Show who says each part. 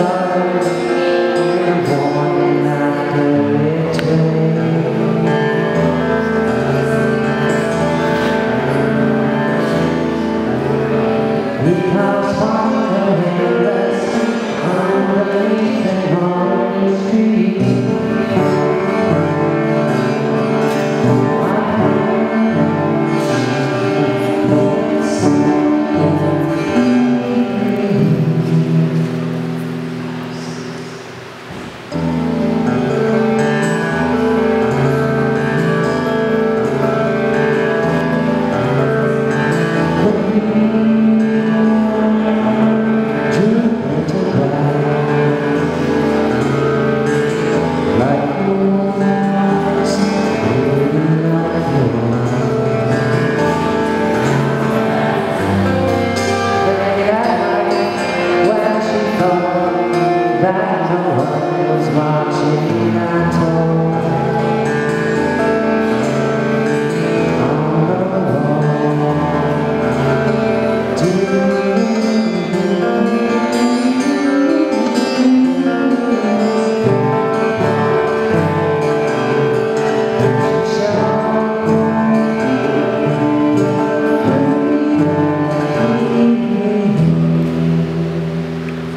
Speaker 1: time.